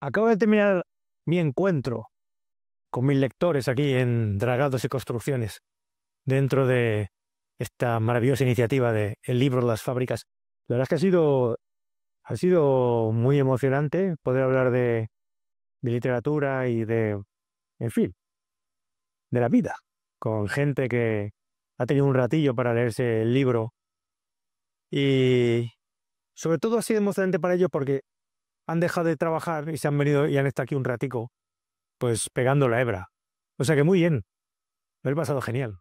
Acabo de terminar mi encuentro con mis lectores aquí en Dragados y Construcciones, dentro de esta maravillosa iniciativa de El libro de las fábricas. La verdad es que ha sido, ha sido muy emocionante poder hablar de, de literatura y de, en fin, de la vida, con gente que ha tenido un ratillo para leerse el libro. Y sobre todo ha sido emocionante para ellos porque han dejado de trabajar y se han venido y han estado aquí un ratico, pues pegando la hebra. O sea que muy bien. Me he pasado genial.